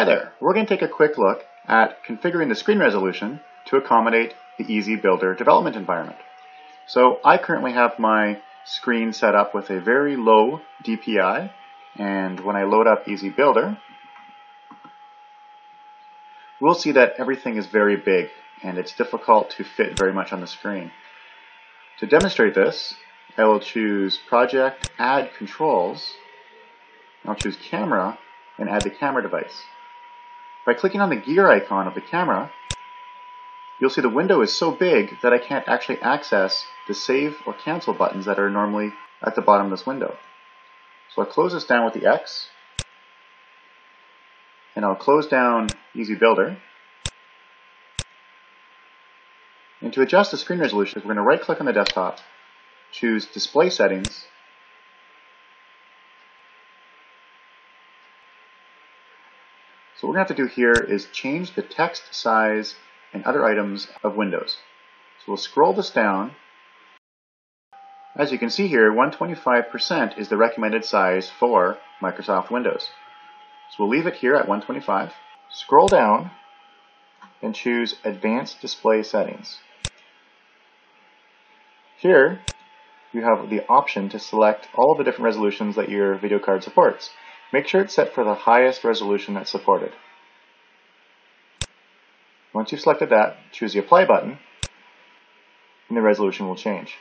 Hi there, we're going to take a quick look at configuring the screen resolution to accommodate the EZ-Builder development environment. So I currently have my screen set up with a very low DPI and when I load up EZ-Builder we'll see that everything is very big and it's difficult to fit very much on the screen. To demonstrate this I will choose Project, Add Controls, I'll choose Camera and add the camera device. By clicking on the gear icon of the camera, you'll see the window is so big that I can't actually access the save or cancel buttons that are normally at the bottom of this window. So I'll close this down with the X, and I'll close down EZ-Builder. And to adjust the screen resolution, we're going to right click on the desktop, choose Display Settings, So what we're going to have to do here is change the text size and other items of Windows. So we'll scroll this down. As you can see here, 125% is the recommended size for Microsoft Windows. So we'll leave it here at 125. Scroll down and choose Advanced Display Settings. Here, you have the option to select all of the different resolutions that your video card supports. Make sure it's set for the highest resolution that's supported. Once you've selected that, choose the Apply button, and the resolution will change.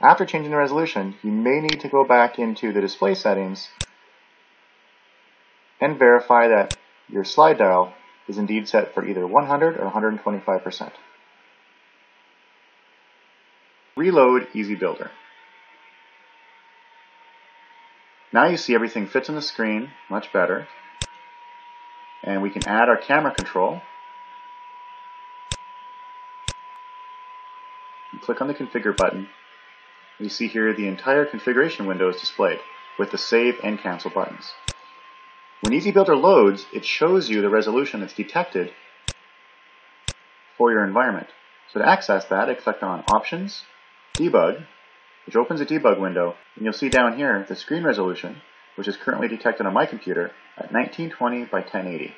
After changing the resolution, you may need to go back into the display settings and verify that your slide dial is indeed set for either 100 or 125%. Reload EZ-Builder. Now you see everything fits on the screen much better. And we can add our camera control. click on the configure button. You see here the entire configuration window is displayed with the save and cancel buttons. When EZ-Builder loads, it shows you the resolution that's detected for your environment. So to access that, I click on Options, Debug, which opens a debug window, and you'll see down here the screen resolution, which is currently detected on my computer at 1920 by 1080.